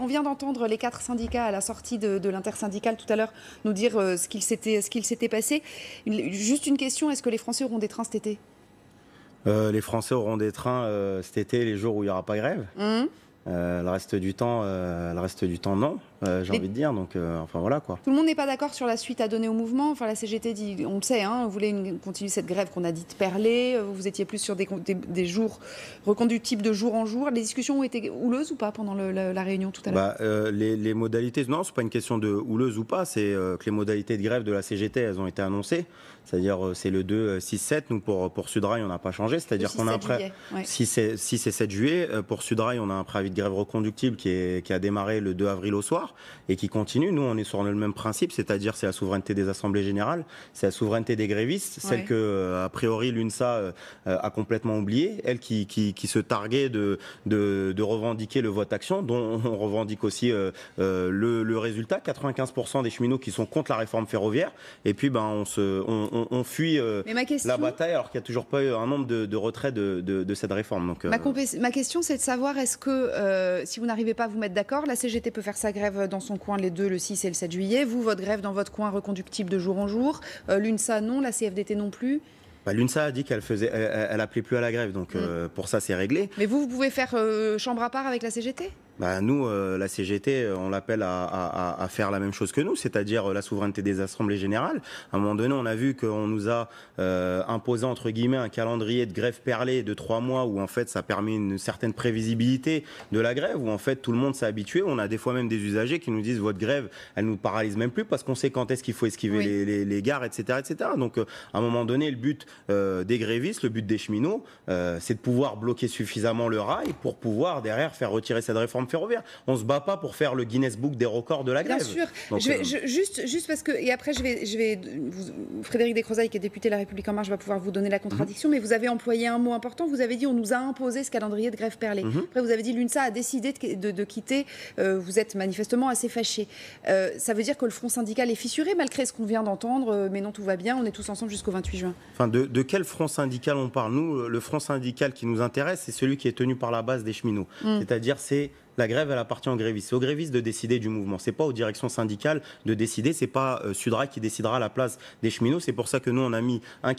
On vient d'entendre les quatre syndicats à la sortie de, l'intersyndicale tout à l'heure nous dire euh, ce qu'il s'était passé. Juste une question, est-ce que les Français auront des trains cet été? Euh, Les Français auront des trains euh, cet été, les jours où il n'y aura pas grève? Mmh. Le reste du temps, le reste du temps, non. Euh, j'ai envie de dire. Donc, euh, enfin voilà quoi. Tout le monde n'est pas d'accord sur la suite à donner au mouvement. Enfin, la CGT dit, on le sait, hein, vous voulez continuer cette grève qu'on a dite perlée. Euh, vous étiez plus sur des, des, jours reconductibles de jour en jour. Les discussions ont été houleuses ou pas pendant la, réunion tout à l'heure? Bah, les, modalités, non, c'est pas une question de houleuse ou pas. C'est que les modalités de grève de la CGT, elles ont été annoncées. C'est-à-dire, c'est le 2, 6, 7. Nous, pour, pour Sudrail, on n'a pas changé. C'est-à-dire qu'on a un prêt. 6, et, 6 et 7 juillet. Pour Sudrail, on a un préavis de grève reconductible qui, est, qui a démarré le 2 avril au soir et qui continue nous, on est sur le même principe, c'est-à-dire c'est la souveraineté des assemblées générales, c'est la souveraineté des grévistes, celle que, euh, a priori, l'UNSA euh, a complètement oubliée, elle qui, qui, se targuait de, de, revendiquer le vote action, dont on revendique aussi euh, le, résultat, 95% des cheminots qui sont contre la réforme ferroviaire, et puis ben, on, se, on, fuit la bataille alors qu'il n'y a toujours pas eu un nombre de, de retraits de, de, cette réforme. Donc, ma, ma, question, c'est de savoir, est-ce que si vous n'arrivez pas à vous mettre d'accord, la CGT peut faire sa grève dans son coin les deux le 6 et le 7 juillet? Vous, votre grève dans votre coin reconductible de jour en jour? Euh, L'UNSA, non. La CFDT non plus? Bah, L'UNSA a dit qu'elle faisait, elle, appelait plus à la grève, donc mm. euh, pour ça c'est réglé. Mais vous, vous pouvez faire euh, chambre à part avec la CGT bah, nous, euh, la CGT, on l'appelle à, faire la même chose que nous, c'est-à-dire la souveraineté des assemblées générales. À un moment donné, on a vu qu'on nous a imposé entre guillemets un calendrier de grève perlée de trois mois, où en fait ça permet une certaine prévisibilité de la grève, où en fait tout le monde s'est habitué. On a des fois même des usagers qui nous disent votre grève, elle nous paralyse même plus parce qu'on sait quand est-ce qu'il faut esquiver les, les, gares, etc., etc. Donc, à un moment donné, le but euh, des grévistes, le but des cheminots, euh, c'est de pouvoir bloquer suffisamment le rail pour pouvoir derrière faire retirer cette réforme ferroviaire. On se bat pas pour faire le Guinness Book des records de la grève. Bien sûr. je vais, juste, juste parce que et après je vais, je vais Frédéric Descrozaille qui est député de La République en Marche va pouvoir vous donner la contradiction, mhm. mais vous avez employé un mot important. Vous avez dit on nous a imposé ce calendrier de grève perlée. Mhm. Après vous avez dit l'UNSA a décidé de, quitter. Euh, vous êtes manifestement assez fâché. ça veut dire que le front syndical est fissuré malgré ce qu'on vient d'entendre. mais non, tout va bien. On est tous ensemble jusqu'au 28 juin. Enfin, de, de quel front syndical on parle? Nous, le front syndical qui nous intéresse, c'est celui qui est tenu par la base des cheminots. Mm. C'est-à-dire, c'est la grève, elle appartient aux grévistes. C'est aux grévistes de décider du mouvement. C'est pas aux directions syndicales de décider. C'est pas euh, Sudra qui décidera à la place des cheminots. C'est pour ça que nous, on a mis un,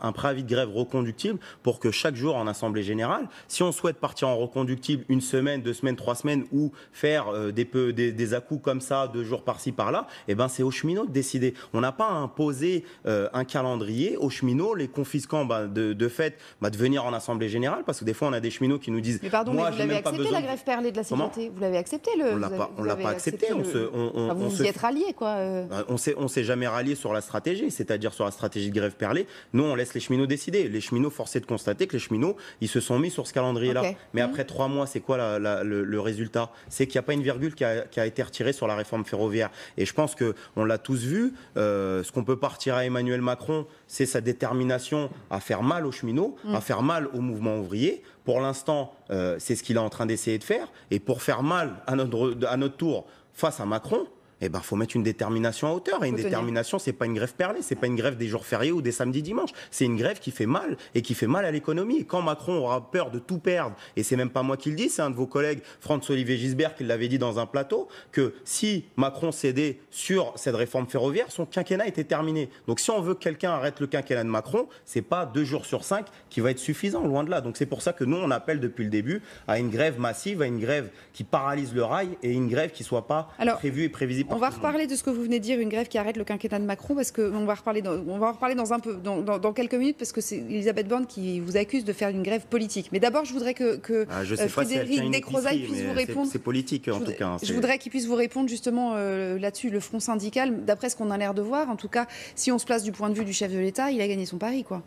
un, préavis de grève reconductible pour que chaque jour en assemblée générale, si on souhaite partir en reconductible une semaine, deux semaines, trois semaines ou faire euh, des, peu, des, des à-coups comme ça, deux jours par-ci par-là, eh ben c'est aux cheminots de décider. On n'a pas imposé euh, un calendrier aux cheminots, les confisquants bah, de, fait bah, de venir en assemblée générale, parce que des fois on a des cheminots qui nous disent. Mais pardon, moi, mais vous même pas besoin grève perlée de la CGT. Vous l'avez accepté le On l'a pas, on l'a pas accepté. On se, on, vous vous y êtes rallié quoi. Euh. Bah, on s'est, on s'est jamais rallié sur la stratégie, c'est-à-dire sur la stratégie de grève perlée. Nous, on laisse les cheminots décider. Les cheminots, forcés de constater que les cheminots, ils se sont mis sur ce calendrier-là. Mais mmh. après trois mois, c'est quoi le, résultat? C'est qu'il n'y a pas une virgule qui a, été retirée sur la réforme ferroviaire. Et je pense que on l'a tous vu. Euh, ce qu'on peut partir à Emmanuel Macron, c'est sa détermination à faire mal aux cheminots, à mmh. faire mal au mouvement ouvrier. Pour l'instant, euh, c'est ce qu'il est en train d'essayer de faire. Et pour faire mal à notre, à notre tour face à Macron, eh ben, faut mettre une détermination à hauteur. Et une détermination, c'est pas une grève perlée, c'est pas une grève des jours fériés ou des samedis dimanches. C'est une grève qui fait mal et qui fait mal à l'économie. Et quand Macron aura peur de tout perdre, et c'est même pas moi qui le dis, c'est un de vos collègues, François-Olivier Gisbert, qui l'avait dit dans un plateau, que si Macron cédait sur cette réforme ferroviaire, son quinquennat était terminé. Donc si on veut que quelqu'un arrête le quinquennat de Macron, c'est pas deux jours sur cinq qui va être suffisant, loin de là. Donc c'est pour ça que nous, on appelle depuis le début à une grève massive, à une grève qui paralyse le rail et une grève qui soit pas prévue et prévisible. On va reparler de ce que vous venez de dire, une grève qui arrête le quinquennat de Macron, parce qu'on va reparler dans, on va en reparler dans un peu, dans, quelques minutes, parce que c'est Elisabeth Borne qui vous accuse de faire une grève politique. Mais d'abord, je voudrais que, que ah, euh, Frédéric puisse vous répondre. C'est politique en tout cas. Hein, je voudrais qu'il puisse vous répondre justement euh, là-dessus, le front syndical. D'après ce qu'on a l'air de voir, en tout cas, si on se place du point de vue du chef de l'État, il a gagné son pari, quoi.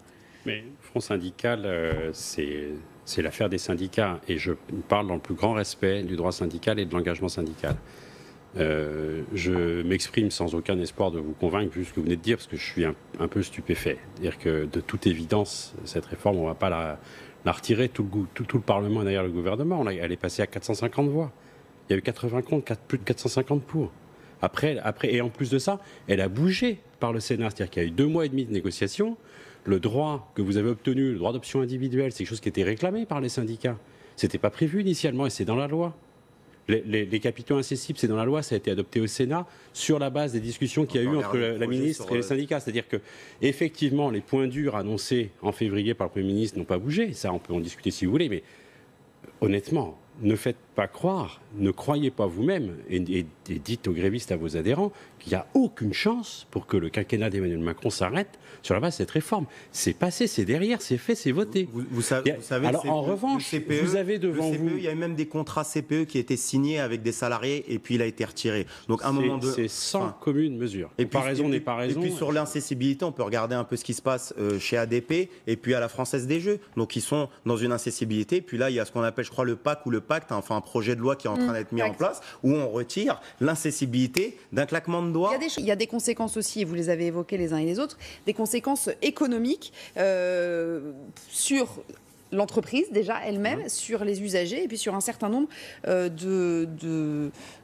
Mais le front syndical, euh, c'est l'affaire des syndicats. Et je parle dans le plus grand respect du droit syndical et de l'engagement syndical. Euh, je m'exprime sans aucun espoir de vous convaincre, vu ce que vous venez de dire, parce que je suis un, peu stupéfait. C'est-à-dire que de toute évidence, cette réforme, on ne va pas la, retirer. Tout le, Parlement et d'ailleurs le gouvernement, elle est passée à 450 voix. Il y a eu 80 contre, plus de 450 pour. Après, après, et en plus de ça, elle a bougé par le Sénat. C'est-à-dire qu'il y a eu deux mois et demi de négociations. Le droit que vous avez obtenu, le droit d'option individuelle, c'est quelque chose qui était réclamé par les syndicats. Ce n'était pas prévu initialement et c'est dans la loi. Les, capitaux incessibles, c'est dans la loi, ça a été adopté au Sénat sur la base des discussions qu'il y a eu entre la, ministre et les syndicats. C'est-à-dire que, effectivement, les points durs annoncés en février par le Premier ministre n'ont pas bougé. Ça, on peut en discuter si vous voulez, mais honnêtement, ne faites pas croire, ne croyez pas vous-même, et, dites aux grévistes, à vos adhérents, qu'il n'y a aucune chance pour que le quinquennat d'Emmanuel Macron s'arrête sur la base de cette réforme. C'est passé, c'est derrière, c'est fait, c'est voté. Vous, savez, alors, en revanche, CPE, vous avez devant CPE, vous... Il y a même des contrats CPE qui étaient signés avec des salariés et puis il a été retiré. Donc, un moment de... C'est sans commune mesure. Et pas raison n'est pas raison. Et puis, sur l'incessibilité, on peut regarder un peu ce qui se passe euh, chez ADP et puis à la Française des Jeux. Donc, ils sont dans une incessibilité. Puis là, il y a ce qu'on appelle, je crois, le PAC ou le pacte, hein, enfin, un projet de loi qui est en train d'être mis en place où on retire l'incessibilité d'un claquement de doigts. Il y, a des, conséquences aussi, et vous les avez évoquées les uns et les autres, des conséquences économiques euh, sur l'entreprise déjà elle-même, mm. sur les usagers et puis sur un certain nombre euh, de,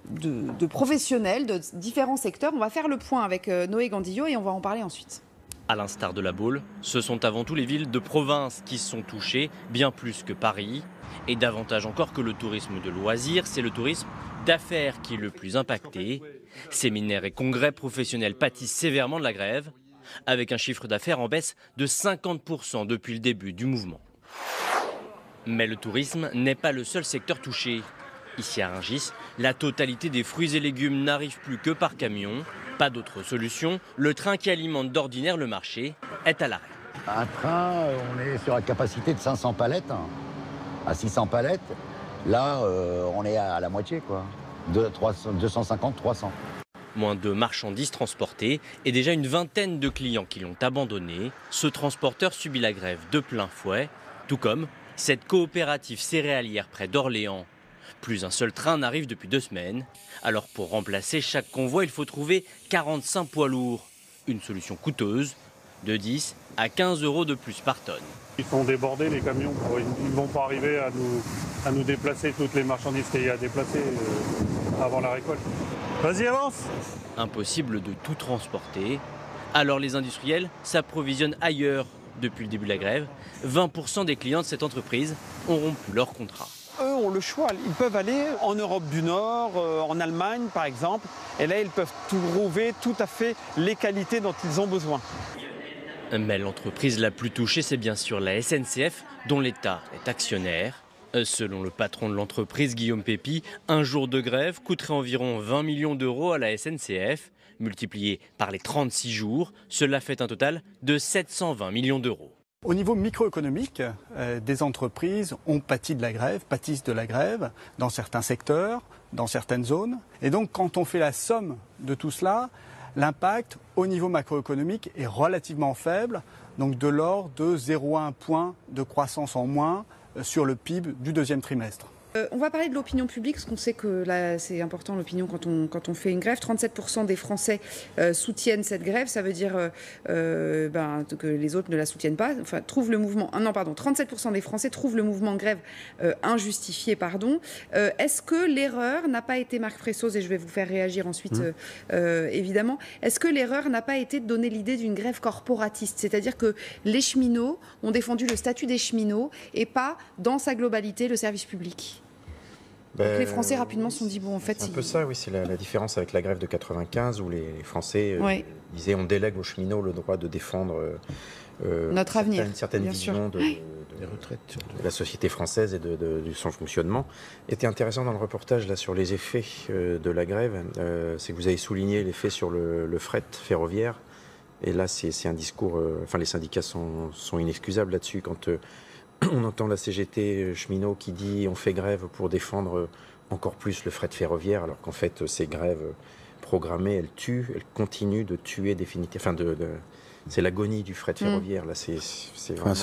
de, professionnels de différents secteurs. On va faire le point avec euh, Noé Gandillo et on va en parler ensuite. À l'instar de la Baule, ce sont avant tout les villes de province qui sont touchées, bien plus que Paris. Et davantage encore que le tourisme de loisirs, c'est le tourisme d'affaires qui est le plus impacté. Séminaires et congrès professionnels pâtissent sévèrement de la grève, avec un chiffre d'affaires en baisse de 50% depuis le début du mouvement. Mais le tourisme n'est pas le seul secteur touché. Ici à Rungis, la totalité des fruits et légumes n'arrive plus que par camion. Pas d'autre solution, le train qui alimente d'ordinaire le marché est à l'arrêt. Un train, on est sur la capacité de 500 palettes à 600 palettes. Là, euh, on est à la moitié, quoi. De 250, 300. Moins de marchandises transportées et déjà une vingtaine de clients qui l'ont abandonné. Ce transporteur subit la grève de plein fouet, tout comme cette coopérative céréalière près d'Orléans. Plus un seul train n'arrive depuis deux semaines. Alors pour remplacer chaque convoi, il faut trouver 45 poids lourds. Une solution coûteuse, de 10 à 15 euros de plus par tonne. Ils sont débordés les camions, ils ne vont pas arriver à nous, à nous déplacer toutes les marchandises qu'il y a à déplacer euh, avant la récolte. Vas-y avance Impossible de tout transporter, alors les industriels s'approvisionnent ailleurs depuis le début de la grève. 20% des clients de cette entreprise ont rompu leur contrat eux ont le choix. Ils peuvent aller en Europe du Nord, euh, en Allemagne par exemple, et là ils peuvent trouver tout à fait les qualités dont ils ont besoin. Mais l'entreprise la plus touchée, c'est bien sûr la SNCF, dont l'État est actionnaire. Euh, selon le patron de l'entreprise, Guillaume Pépi, un jour de grève coûterait environ 20 millions d'euros à la SNCF. Multiplié par les 36 jours, cela fait un total de 720 millions d'euros. Au niveau microéconomique, euh, des entreprises ont pâti de la grève, pâtissent de la grève dans certains secteurs, dans certaines zones. Et donc quand on fait la somme de tout cela, l'impact au niveau macroéconomique est relativement faible, donc de l'ordre de 0,1 point de croissance en moins euh, sur le PIB du deuxième trimestre. Euh, on va parler de l'opinion publique, parce qu'on sait que là, c'est important l'opinion quand on, quand on fait une grève. 37% des Français euh, soutiennent cette grève. Ça veut dire euh, ben, que les autres ne la soutiennent pas. Enfin, trouvent le mouvement. Ah non, pardon. 37% des Français trouvent le mouvement grève injustifié. Pardon. Est-ce que l'erreur n'a pas été, Marc Fressos, et je vais vous faire réagir ensuite, mmh. évidemment, est-ce que l'erreur n'a pas été de donner l'idée d'une grève corporatiste? C'est-à-dire que les cheminots ont défendu le statut des cheminots et pas, dans sa globalité, le service public ben, les Français rapidement se sont dit bon en fait. C'est un peu ça, oui, c'est la, différence avec la grève de 95 où les Français euh, disaient on délègue aux cheminots le droit de défendre euh, euh, notre avenir, une certaine vision de, la société française et de, son fonctionnement. Était intéressant dans le reportage là sur les effets de la grève, c'est que vous avez souligné l'effet sur le, fret ferroviaire. Et là, c'est un discours. enfin, les syndicats sont, sont inexcusables là-dessus quand on entend la CGT euh, cheminot qui dit on fait grève pour défendre euh, encore plus le fret ferroviaire, alors qu'en fait, euh, ces grèves programmées, elles tuent, elles continuent de tuer définitivement, c'est l'agonie du fret mm. ferroviaire. Là, c'est vraiment...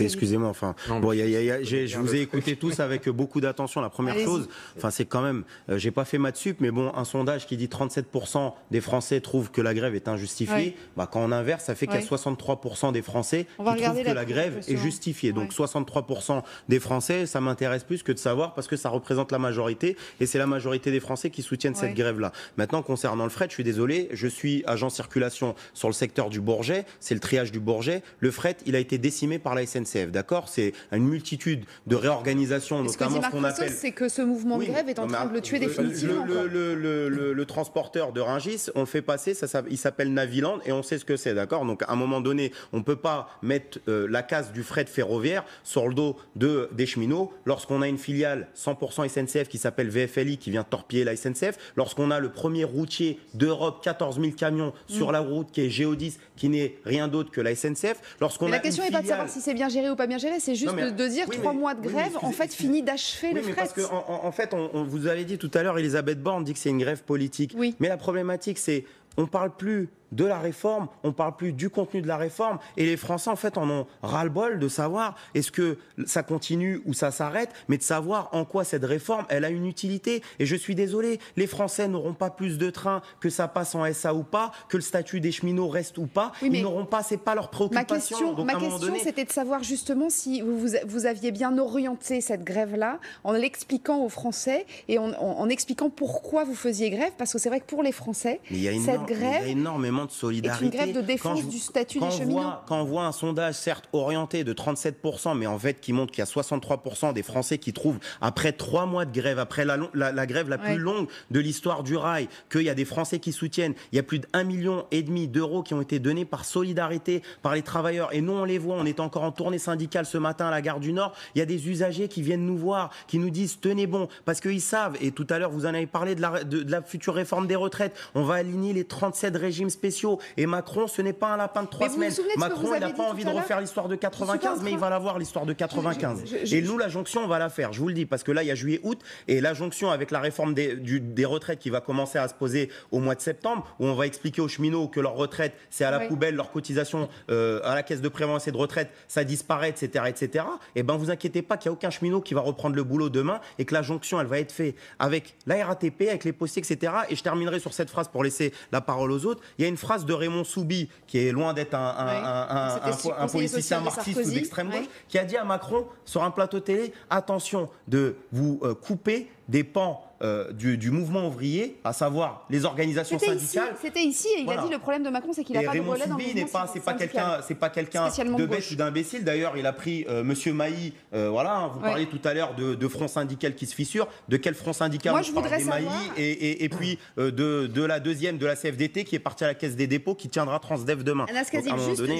excusez-moi. Enfin, bon, je vous ai écouté tous avec beaucoup d'attention. La première chose, enfin, c'est quand même, euh, j'ai pas fait maths sup, mais bon, un sondage qui dit 37% des Français trouvent que la grève est injustifiée. Bah, quand on inverse, ça fait qu'il y a 63% des Français qui trouvent que la, grève est justifiée. Donc 63% des Français, ça m'intéresse plus que de savoir parce que ça représente la majorité et c'est la majorité des Français qui soutiennent cette grève-là. Maintenant, concernant le fret, je suis désolé, je suis agent circulation sur le secteur du Bourget C'est le triage du Bourget. Le fret, il a été décimé par la SNCF, d'accord? C'est une multitude de réorganisations, notamment ce qu'on appelle. C'est que ce mouvement de grève est en train de le tuer définitivement. Le, transporteur de Ringis, on le fait passer, ça, il s'appelle Naviland et on sait ce que c'est, d'accord? Donc à un moment donné, on ne peut pas mettre euh, la casse du fret ferroviaire sur le dos de, des cheminots lorsqu'on a une filiale 100% SNCF qui s'appelle VFLI qui vient torpiller la SNCF, lorsqu'on a le premier routier d'Europe, 14 000 camions sur mm. la route qui est Géodis, qui n'est rien d'autre que la SNCF. Lorsqu'on la question n'est pas de savoir si c'est bien géré ou pas bien géré, c'est juste de, dire trois mois de grève, en fait, finit d'achever le fret. Parce que, en, fait, on, vous avez dit tout à l'heure, Elisabeth Borne dit que c'est une grève politique. Mais la problématique, c'est on ne parle plus de la réforme, on ne parle plus du contenu de la réforme, et les Français en fait en ont ras-le-bol de savoir est-ce que ça continue ou ça s'arrête, mais de savoir en quoi cette réforme elle a une utilité. Et je suis désolé, les Français n'auront pas plus de trains que ça passe en SA ou pas, que le statut des cheminots reste ou pas. Ils n'auront pas, c'est pas leur préoccupation. Ma question, c'était de savoir justement si vous, aviez bien orienté cette grève-là en l'expliquant aux Français et en, expliquant pourquoi vous faisiez grève, parce que c'est vrai que pour les Français, cette grève, il y a énormément de solidarité. une grève de défense du statut des cheminots. quand on voit un sondage, certes orienté de 37%, mais en fait qui montre qu'il y a 63% des Français qui trouvent, après trois mois de grève, après la, la, grève la plus longue de l'histoire du rail, qu'il y a des Français qui soutiennent. Il y a plus d'un million et demi d'euros qui ont été donnés par solidarité par les travailleurs. Et nous, on les voit, on est encore en tournée syndicale ce matin à la gare du Nord. Il y a des usagers qui viennent nous voir, qui nous disent tenez bon, parce qu'ils savent, et tout à l'heure vous en avez parlé de la, de la future réforme des retraites, on va aligner les 37 régimes spéciaux et Macron, ce n'est pas un lapin de trois semaines. Macron, il n'a pas envie de refaire l'histoire de 95, mais il va la voir, l'histoire de 95. et nous, la jonction, on va la faire, je vous le dis, parce que là, il y a juillet-août, et la jonction avec la réforme des, des, retraites qui va commencer à se poser au mois de septembre, où on va expliquer aux cheminots que leur retraite, c'est à la poubelle, leur cotisation euh, à la caisse de prévoyance et de retraite, ça disparaît, etc., etc. Et ben, vous inquiétez pas qu'il n'y a aucun cheminot qui va reprendre le boulot demain, et que la jonction, elle va être faite avec la RATP, avec les postiers, etc. Et je terminerai sur cette phrase pour laisser la parole aux autres. Il y a une phrase de Raymond Soubi, qui est loin d'être un, un, politicien marxiste ou d'extrême gauche, qui a dit à Macron sur un plateau télé attention de vous euh, couper des pans euh, du, mouvement ouvrier, à savoir les organisations syndicales. C'était ici, et il a dit le problème de Macron, c'est qu'il n'a pas de relais dans le pas, c'est pas quelqu'un, c'est pas quelqu'un de bête ou d'imbécile. D'ailleurs, il a pris. Euh, Monsieur Mailly. Euh, voilà, hein, vous parliez tout à l'heure de, front syndical qui se fissure. De quel front syndical Moi, je voudrais savoir... et, et, puis de, la deuxième de la CFDT qui est partie à la caisse des dépôts qui tiendra Transdev demain.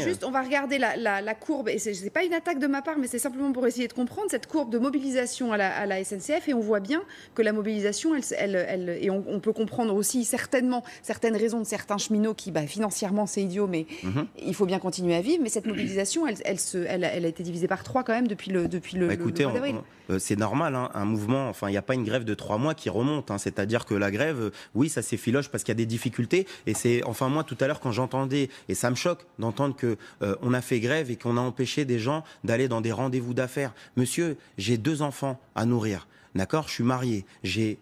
juste, on va regarder la, courbe. Et c'est pas une attaque de ma part, mais c'est simplement pour essayer de comprendre cette courbe de mobilisation à la, à la SNCF. Et on voit bien que la mobilisation elle, et on, peut comprendre aussi certainement certaines raisons de certains cheminots qui, bah, financièrement, c'est idiot, mais mhm. il faut bien continuer à vivre. Mais cette mobilisation, elle, se, elle, a été divisée par trois quand même depuis le, depuis le, bah, écoutez, euh, c'est normal, hein, un mouvement, enfin, il n'y a pas une grève de trois mois qui remonte. Hein. C'est-à-dire que la grève, oui, ça s'effiloche parce qu'il y a des difficultés. Et c'est, enfin, moi, tout à l'heure, quand j'entendais, et ça me choque d'entendre que euh, on a fait grève et qu'on a empêché des gens d'aller dans des rendez-vous d'affaires. Monsieur, j'ai deux enfants à nourrir. D'accord? Je suis marié, j'ai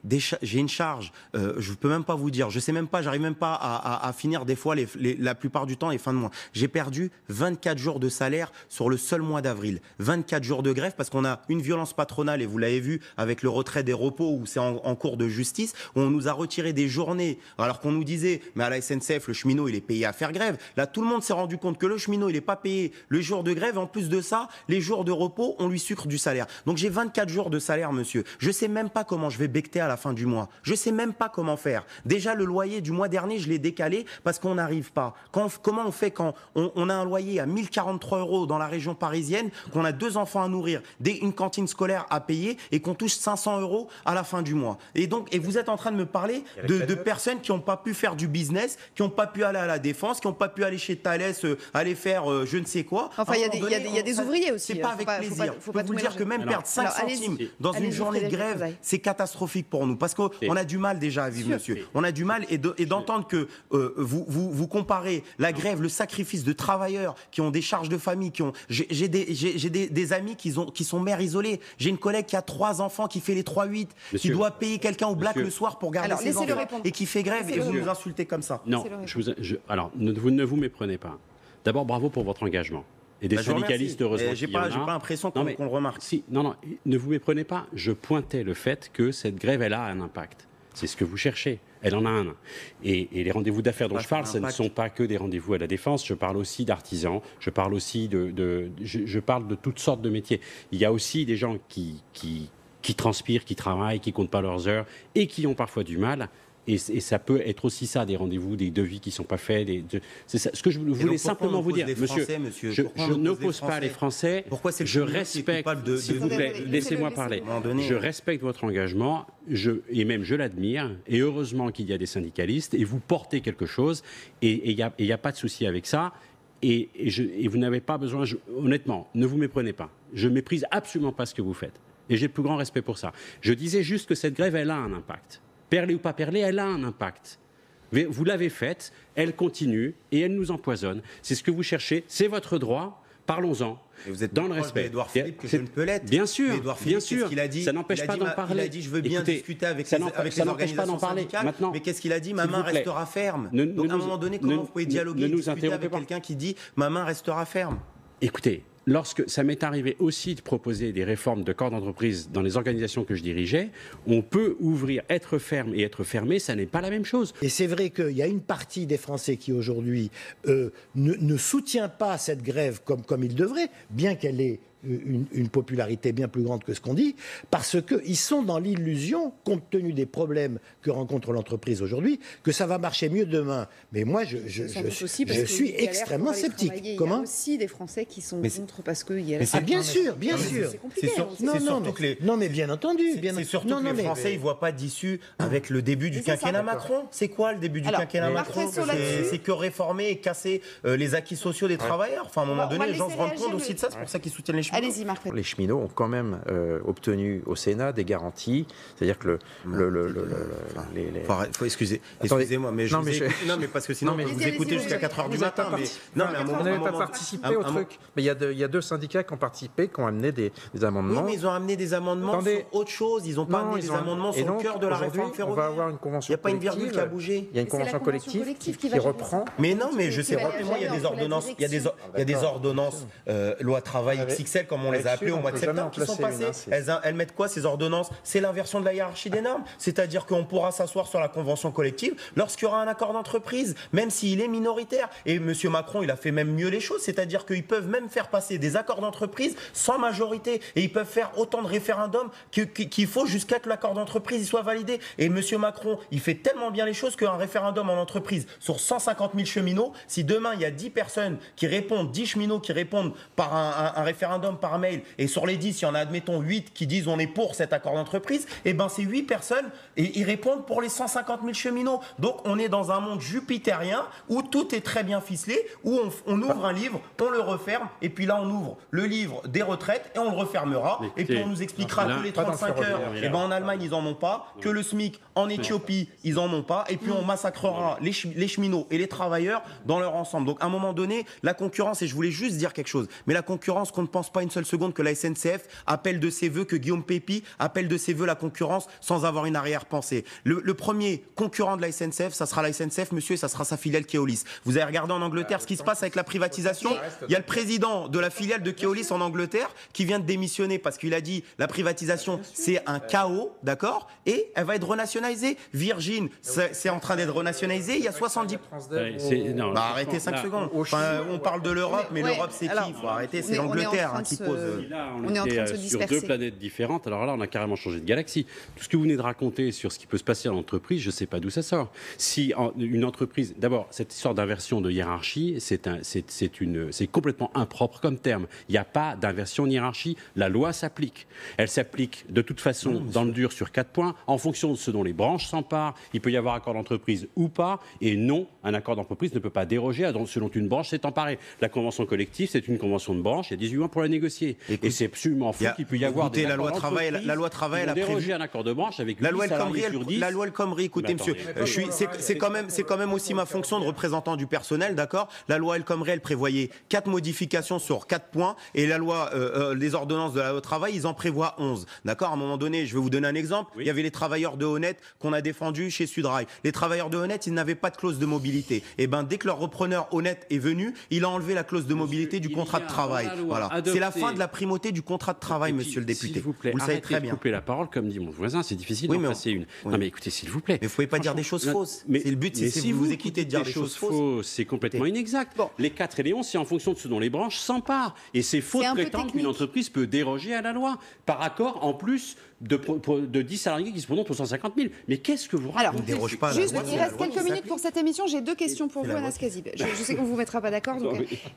une charge, euh, je ne peux même pas vous dire, je sais même pas, j'arrive même pas à, finir des fois la plupart du temps les fins de mois. J'ai perdu 24 jours de salaire sur le seul mois d'avril. 24 jours de grève parce qu'on a une violence patronale et vous l'avez vu avec le retrait des repos où c'est en, cours de justice, où on nous a retiré des journées alors qu'on nous disait, mais à la SNCF, le cheminot, il est payé à faire grève. Là, tout le monde s'est rendu compte que le cheminot, il n'est pas payé le jour de grève. En plus de ça, les jours de repos, on lui sucre du salaire. Donc j'ai 24 jours de salaire, monsieur. Je sais même pas comment je vais becter à la fin du mois. Je sais même pas comment faire. Déjà, le loyer du mois dernier, je l'ai décalé parce qu'on n'arrive pas. comment on fait quand on, a un loyer à 1043 euros dans la région parisienne, qu'on a deux enfants à nourrir, une cantine scolaire à payer et qu'on touche 500 euros à la fin du mois. Et donc, et vous êtes en train de me parler de, personnes qui n'ont pas pu faire du business, qui n'ont pas pu aller à la défense, qui n'ont pas pu aller chez Thales, euh, aller faire euh, je ne sais quoi. Enfin, il y, a des ouvriers aussi. C'est pas avec plaisir. Faut pas, vous dire que même perdre 5 centimes dans une journée de grève, c'est catastrophique pour nous parce qu'on a du mal déjà à vivre, monsieur. On a du mal et d'entendre que euh, vous, vous, vous, comparez la grève, le sacrifice de travailleurs qui ont des charges de famille, qui ont. J'ai des, des, amis qui, ont, qui sont mères isolées. J'ai une collègue qui a trois enfants, qui fait les 3-8, qui doit payer quelqu'un au black le soir pour garder ses enfants et qui fait grève et vous nous insultez comme ça. Non, je alors ne, vous ne vous méprenez pas. D'abord, bravo pour votre engagement et des bah, syndicalistes, heureusement. J'ai pas, pas l'impression qu'on le remarque. Si, non, non, ne vous méprenez pas. Je pointais le fait que cette grève, elle a un impact. C'est ce que vous cherchez. Elle en a un. Et, les rendez-vous d'affaires dont je parle, ce ne sont pas que des rendez-vous à la défense. Je parle aussi d'artisans. Je parle aussi de, je, parle de toutes sortes de métiers. Il y a aussi des gens qui, qui, qui transpirent, qui travaillent, qui comptent pas leurs heures et qui ont parfois du mal et, ça peut être aussi ça, des rendez-vous, des devis qui ne sont pas faits. C'est ce que je voulais simplement vous dire, monsieur. je, n'oppose pas les Français. Pourquoi c'est Je respecte. S'il vous plaît, laissez-moi parler. Je respecte votre engagement. Je, et même je l'admire. Et heureusement qu'il y a des syndicalistes. Et vous portez quelque chose. Et il n'y a, pas de souci avec ça. Et, et, vous n'avez pas besoin, honnêtement, ne vous méprenez pas. Je méprise absolument pas ce que vous faites. Et j'ai le plus grand respect pour ça. Je disais juste que cette grève, elle a un impact perlée ou pas perlée, elle a un impact. Vous l'avez faite, elle continue et elle nous empoisonne. C'est ce que vous cherchez, c'est votre droit. Parlons-en. vous êtes dans le respect. Edouard Philippe que je ne peux l'être. Bien sûr, bien sûr. a dit, ça n'empêche pas d'en parler. Il a dit je veux bien discuter avec les, avec les organisations pas syndicales. Maintenant, mais qu'est-ce qu'il a dit Ma main restera ferme. Donc à un moment donné, comment vous pouvez dialoguer, discuter avec quelqu'un qui dit ma main restera ferme? Écoutez, lorsque ça m'est arrivé aussi de proposer des réformes de corps d'entreprise dans les organisations que je dirigeais, on peut ouvrir, être ferme et être fermé, ça n'est pas la même chose. Et c'est vrai qu'il y a une partie des Français qui aujourd'hui euh, ne, soutient pas cette grève comme, comme il devrait, bien qu'elle ait une, popularité bien plus grande que ce qu'on dit, parce qu'ils sont dans l'illusion, compte tenu des problèmes que rencontre l'entreprise aujourd'hui, que ça va marcher mieux demain. Mais moi, je, je, je, suis extrêmement sceptique. Comment Il y a aussi des Français qui sont contre parce qu'il y a... Ah, bien sûr, bien sûr. C'est mais, les... non, mais bien entendu. C'est surtout que les Français, ils ne voient pas d'issue avec le début du quinquennat Macron. C'est quoi le début du quinquennat Macron C'est que réformer et casser euh, les acquis sociaux des travailleurs. Enfin, à un moment donné, les gens se rendent compte aussi de ça. C'est pour ça qu'ils soutiennent les Allez-y, Les cheminots ont quand même euh, obtenu au Sénat des garanties. C'est-à-dire que le. le, les, faut excuser. Excusez-moi, mais je. Non, mais, non, mais parce que sinon, vous écoutez jusqu'à 4 h du matin. Mais... Non, mais Vous n'avez pas participé au truc. Mais il y, a il y a deux syndicats qui ont participé, qui ont amené des, amendements. Oui, mais ils ont amené des amendements sur autre chose. Ils n'ont pas amené des amendements sur le cœur de la réforme ferroviaire. On va avoir une convention. Il n'y a pas une virgule qui a bougé. Il y a une convention collective qui reprend. Mais non, mais je sais, rappelez-moi, il y a des ordonnances. Il y a des ordonnances loi travail XXL, comme on les a appelées au mois de septembre qui sont passées. Elles, mettent quoi ces ordonnances? C'est l'inversion de la hiérarchie des normes. C'est-à-dire qu'on pourra s'asseoir sur la convention collective lorsqu'il y aura un accord d'entreprise, même s'il est minoritaire. Et M. Macron, il a fait même mieux les choses, c'est-à-dire qu'ils peuvent même faire passer des accords d'entreprise sans majorité. Et ils peuvent faire autant de référendums qu'il faut jusqu'à que l'accord d'entreprise soit validé. Et M. Macron, il fait tellement bien les choses qu'un référendum en entreprise sur 150 000 cheminots, si demain il y a 10 personnes qui répondent, 10 cheminots qui répondent par un, un référendum par mail, et sur les 10, il y en a, admettons, 8 qui disent on est pour cet accord d'entreprise, et eh ben ces 8 personnes, et ils répondent pour les 150 000 cheminots. Donc on est dans un monde jupitérien où tout est très bien ficelé, où on, ouvre un livre, on le referme, et puis là on ouvre le livre des retraites et on le refermera, et puis on nous expliquera que les 35 heures, et eh ben en Allemagne ils en ont pas, que le SMIC en Éthiopie ils en ont pas, et puis on massacrera les, les cheminots et les travailleurs dans leur ensemble. Donc à un moment donné, la concurrence, et je voulais juste dire quelque chose, mais la concurrence qu'on ne pense pas une seule seconde que la SNCF appelle de ses voeux, que Guillaume Pépi appelle de ses voeux la concurrence sans avoir une arrière-pensée. Le, premier concurrent de la SNCF, ça sera la SNCF, monsieur, et ça sera sa filiale Keolis. Vous avez regardé en Angleterre ce qui se passe avec la privatisation Il y a le président de la filiale de Keolis en Angleterre qui vient de démissionner parce qu'il a dit la privatisation, c'est un chaos, d'accord? Et elle va être renationalisée. Virgin, c'est en train d'être renationalisé. Il y a 70... bah, arrêtez 5 secondes. on parle de l'Europe, mais l'Europe, c'est qui Il faut arrêter, c'est l'Angleterre qui pose... on, est en train de se sur deux planètes différentes. Alors là, on a carrément changé de galaxie. Tout ce que vous venez de raconter sur ce qui peut se passer en entreprise, je ne sais pas d'où ça sort. Si une entreprise, d'abord, cette histoire d'inversion de hiérarchie, c'est complètement impropre comme terme. Il n'y a pas d'inversion de hiérarchie. La loi s'applique. Elle s'applique de toute façon dans le dur sur quatre points. En fonction de ce dont les branches s'emparent, il peut y avoir accord d'entreprise ou pas. Et non, un accord d'entreprise ne peut pas déroger à ce dont une branche s'est emparée. La convention collective, c'est une convention de branche. Il y a 18 mois pour la négocier. et c'est absolument fou qu'il peut y avoir des la loi travail, la, loi travail, elle a prévu un accord de branche avec la loi El Khomri. La loi El Khomri, écoutez, monsieur, je suis, c'est quand même, c'est quand même aussi ma fonction de représentant du personnel, d'accord? La loi El Khomri, elle prévoyait quatre modifications sur quatre points, et la loi, euh, euh, les ordonnances de la loi travail, ils en prévoient 11, d'accord? À un moment donné, je vais vous donner un exemple. Il y avait les travailleurs de Honnête qu'on a défendus chez Sudrail. Les travailleurs de Honnête, ils n'avaient pas de clause de mobilité. Et ben, dès que leur repreneur Honnête est venu, il a enlevé la clause de mobilité du contrat de travail. Voilà. C'est la fin de la primauté du contrat de travail, monsieur le député. vous plaît, vous le savez très bien. couper la parole, comme dit mon voisin, c'est difficile oui, d'en passer une. Non, mais écoutez, s'il vous plaît. Mais vous pouvez pas dire des choses fausses. Mais le but, c'est si vous vous écoutez de dire des choses fausses. C'est complètement inexact. Les 4 et les 11, c'est en fonction de ce dont les branches s'emparent. Et c'est faux de prétendre qu'une entreprise peut déroger à la loi par accord, en plus de, de 10 salariés qui se présentent pour 150 000. Mais qu'est-ce que vous Alors, ne déroge pas juste, il reste quelques minutes pour cette émission. J'ai deux questions pour vous, Anas Kazib. Je, sais qu'on ne vous mettra pas d'accord.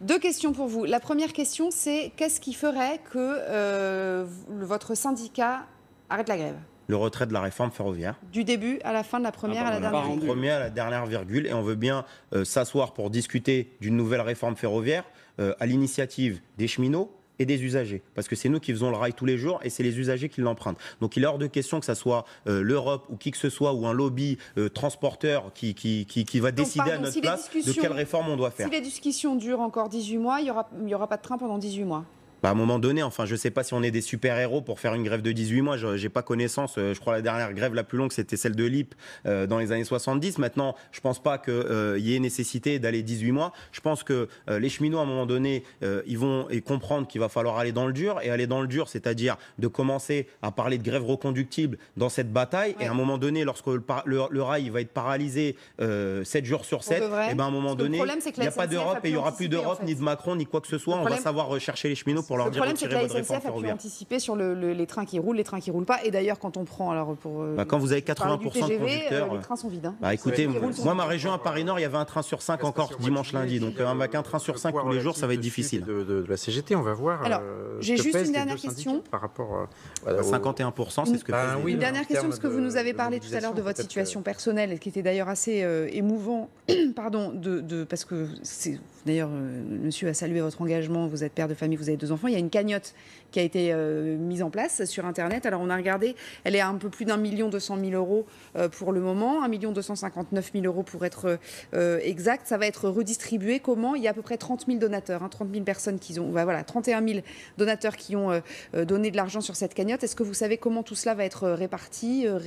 Deux questions pour vous. La première question, c'est qu'est-ce qui ferait que euh, votre syndicat arrête la grève? Le retrait de la réforme ferroviaire. Du début à la fin de la première à la dernière virgule. Première à la dernière virgule. Et on veut bien euh, s'asseoir pour discuter d'une nouvelle réforme ferroviaire euh, à l'initiative des cheminots, et des usagers. Parce que c'est nous qui faisons le rail tous les jours et c'est les usagers qui l'empruntent. Donc il est hors de question que ce soit euh, l'Europe ou qui que ce soit ou un lobby euh, transporteur qui, qui, qui, va décider à notre place de quelle réforme on doit faire. Si les discussions durent encore 18 mois, il n'y aura, y aura pas de train pendant 18 mois bah, à un moment donné, enfin, je ne sais pas si on est des super-héros pour faire une grève de 18 mois. Je n'ai pas connaissance. Euh, je crois la dernière grève la plus longue, c'était celle de LIP euh, dans les années 70. Maintenant, je ne pense pas qu'il euh, y ait nécessité d'aller 18 mois. Je pense que les cheminots, à un moment donné, ils vont et comprendre qu'il va falloir aller dans le dur. Et aller dans le dur, c'est-à-dire de commencer à parler de grève reconductible dans cette bataille. Et à un moment donné, lorsque le, rail va être paralysé 7 jours sur 7, et eh ben, à un moment donné, il n'y a pas d'Europe et il n'y aura plus d'Europe, ni de Macron, ni quoi que ce soit. on va savoir rechercher les cheminots le problème, c'est que la SNCF a pu anticiper sur les trains qui roulent, les trains qui roulent pas. Et d'ailleurs, quand on prend alors pour euh, bah, quand vous avez 80 de TGV, euh, les trains sont vides. Hein. Bah, écoutez, moi, ma région à Paris Nord, il y avait un train sur 5 encore dimanche lundi. Donc avec un train sur 5 tous les jours, ça va être difficile. De, la CGT, on va voir. Alors, euh, j'ai juste une dernière question. Par rapport à 51 c'est ce que. Bah une dernière question parce que vous nous avez parlé tout à l'heure de votre situation personnelle, qui était d'ailleurs assez émouvant, pardon, de parce que d'ailleurs, monsieur a salué votre engagement. Vous êtes père de famille, vous avez deux enfants. Il y a une cagnotte qui a été euh, mise en place sur Internet. Alors on a regardé, elle est à un peu plus d'un million deux cent mille euros euh, pour le moment, un million deux cent cinquante-neuf mille euros pour être euh, exact. Ça va être redistribué. Comment? Il y a à peu près 30 000 donateurs, hein, 30 000 personnes qui ont, bah, voilà, 31 000 donateurs qui ont donné de l'argent sur cette cagnotte. Est-ce que vous savez comment tout cela va être réparti, bah,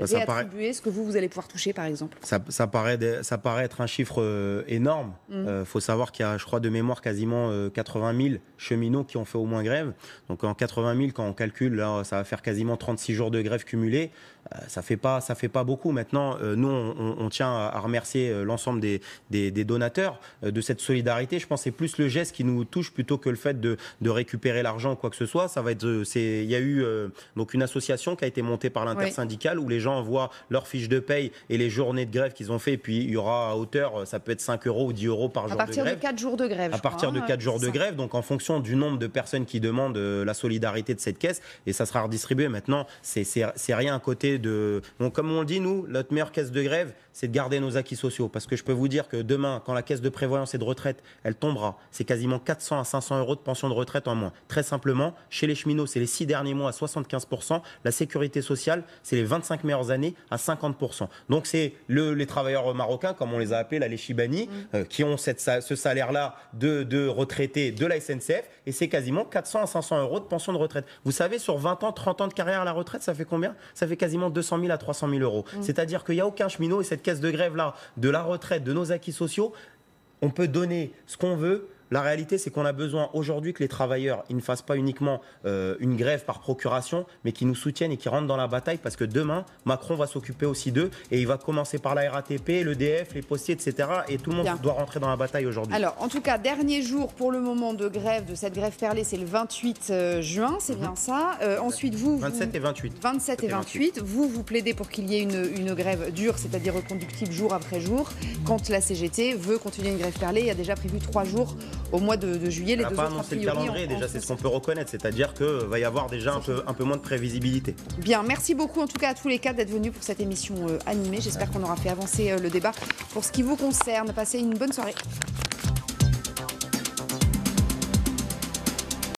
réattribué? Est-ce que vous, vous allez pouvoir toucher, par exemple? Ça, paraît, ça paraît être un chiffre énorme. Il mmh. faut savoir qu'il y a, je crois, de mémoire quasiment 80 000 cheminots qui ont fait au moins grève. Donc en 80 000, quand on calcule, là, ça va faire quasiment 36 jours de grève cumulée. Euh, ça fait pas ça fait pas beaucoup. Maintenant, euh, nous, on, tient à, remercier euh, l'ensemble des, des, donateurs de cette solidarité. Je pense que c'est plus le geste qui nous touche plutôt que le fait de, de récupérer l'argent ou quoi que ce soit. Ça va être, c'est, il y a eu donc une association qui a été montée par l'intersyndicale où les gens envoient leurs fiches de paye et les journées de grève qu'ils ont fait. Et puis il y aura à hauteur, ça peut être 5 euros ou 10 euros par jour de grève. À partir de 4 jours de grève. À partir de 4 hein, jours de grève. Donc en fonction du nombre de personnes qui demandent la solidarité de cette caisse, et ça sera redistribué. Maintenant, c'est rien à côté de. comme on le dit, nous, notre meilleure caisse de grève, c'est de garder nos acquis sociaux. Parce que je peux vous dire que demain, quand la caisse de prévoyance et de retraite, elle tombera, c'est quasiment 400 à 500 euros de pension de retraite en moins. Très simplement, chez les cheminots, c'est les six derniers mois à 75%. La sécurité sociale, c'est les 25 meilleures années à 50%. Donc c'est le, les travailleurs marocains, comme on les a appelés, là, les Chibani, mmh. euh, qui ont cette, ce salaire-là de, de retraités de la SNCF. Et c'est quasiment 400 à 500 euros de pension de retraite. Vous savez, sur 20 ans, 30 ans de carrière à la retraite, ça fait combien? Ça fait quasiment 200 000 à 300 000 euros. Mmh. C'est-à-dire qu'il n'y a aucun cheminot et cette caisse de grève là, de la retraite, de nos acquis sociaux, on peut donner ce qu'on veut, la réalité, c'est qu'on a besoin aujourd'hui que les travailleurs ils ne fassent pas uniquement euh, une grève par procuration, mais qu'ils nous soutiennent et qu'ils rentrent dans la bataille parce que demain, Macron va s'occuper aussi d'eux et il va commencer par la RATP, l'EDF, les postiers, etc. Et tout le monde doit rentrer dans la bataille aujourd'hui. Alors, en tout cas, dernier jour pour le moment de grève, de cette grève perlée, c'est le 28 euh, juin, c'est bien mhm. ça. Euh, ensuite, vous. 27 et 28. 27 et 28. Vous, vous plaidez pour qu'il y ait une, une grève dure, c'est-à-dire reconductible jour après jour. Quand la CGT veut continuer une grève perlée, il y a déjà prévu trois jours au mois de, juillet. Les deux pas annoncé le calendrier, déjà, c'est ce qu'on peut reconnaître, c'est-à-dire qu'il va y avoir déjà un peu, un peu moins de prévisibilité. Bien, merci beaucoup en tout cas à tous les quatre d'être venus pour cette émission euh, animée. J'espère qu'on aura fait avancer euh, le débat. Pour ce qui vous concerne, passez une bonne soirée.